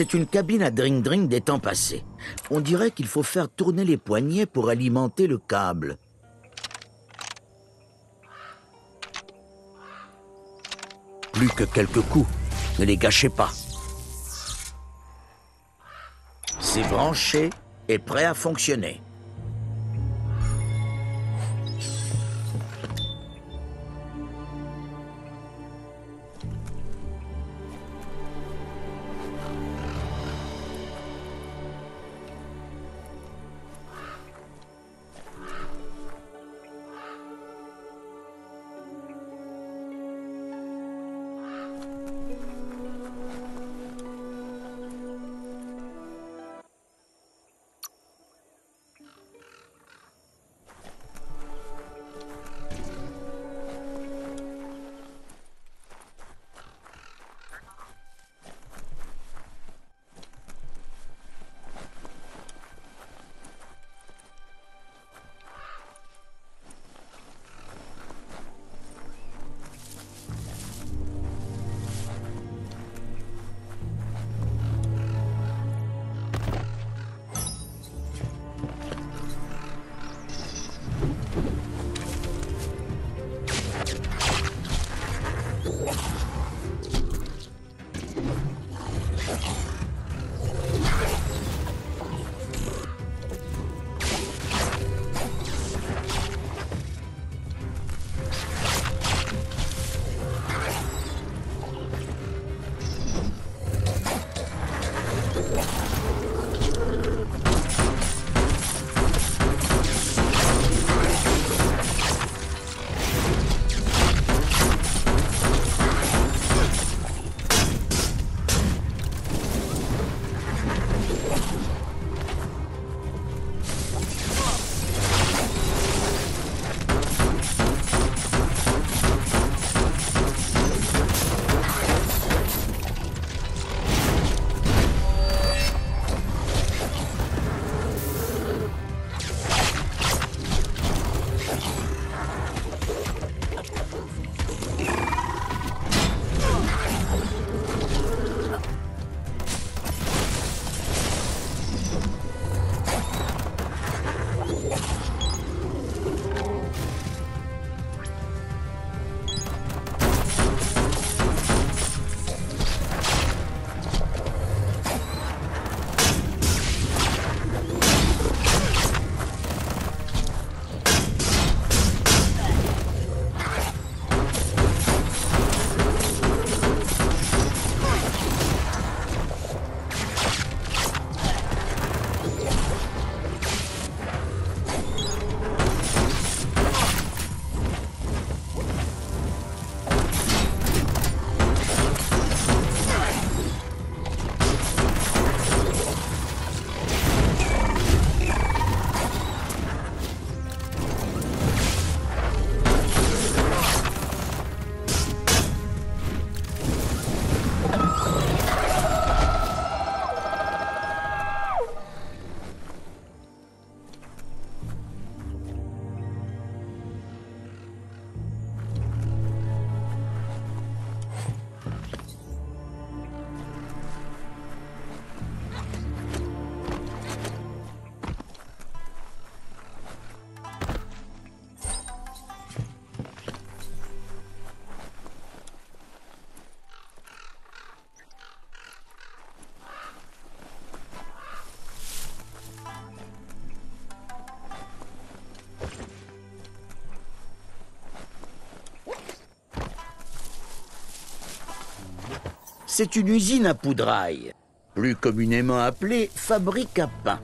C'est une cabine à drink-drink des temps passés. On dirait qu'il faut faire tourner les poignets pour alimenter le câble. Plus que quelques coups. Ne les gâchez pas. C'est branché et prêt à fonctionner. C'est une usine à poudraille, plus communément appelée fabrique à pain.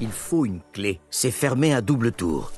Il faut une clé. C'est fermé à double tour.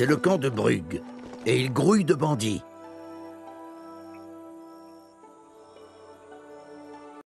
C'est le camp de Brugge. Et il grouille de bandits.